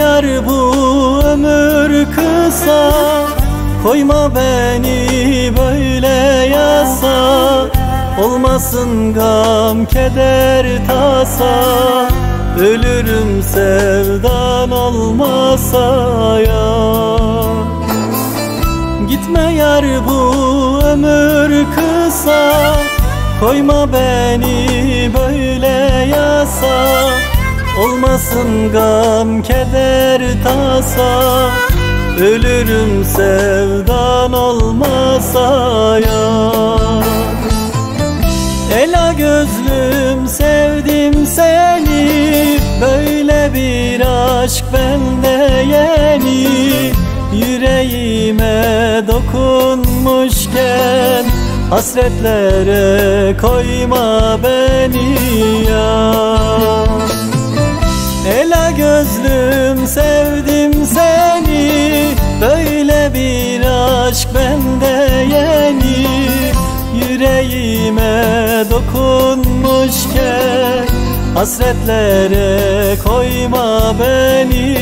yar bu ömür kısa. Koyma beni böyle yasa. Olmasın gam keder tasa. Ölürüm sevdan olmasa ya. Gitme yar bu ömür kısa. Koyma beni böyle yasa Olmasın gam keder tasa Ölürüm sevdan olmasa ya. Ela gözlüm sevdim seni Böyle bir aşk bende yeni. Yüreğime dokunmuşken Hasretlere koyma beni ya Dokunmuşken Hasretlere koyma beni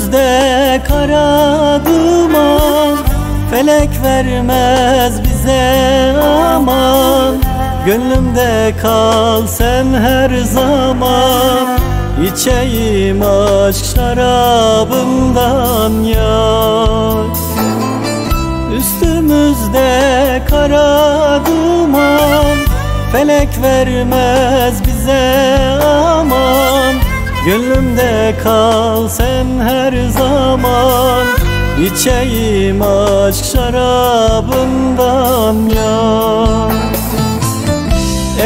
Üstümüzde kara duman. Felek vermez bize aman. Gönlümde kal sen her zaman. İçeyim aşk şarabından yar. Üstümüzde kara duman. Felek vermez bize aman Gönlümde kal sen her zaman. İçeyim aşk şarabından ya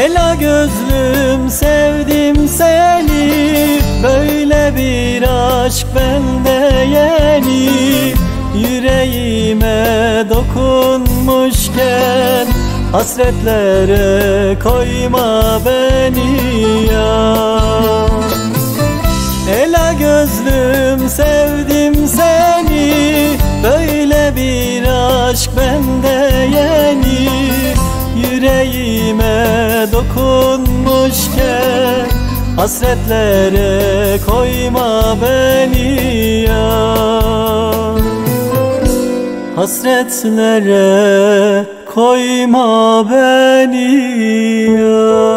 Ela gözlüm sevdim seni. Böyle bir aşk bende yeni. Yüreğime dokunmuşken Hasretlere koyma beni aşk bende yeni Yüreğime dokunmuşken Hasretlere koyma beni ya. Hasretlere koyma beni ya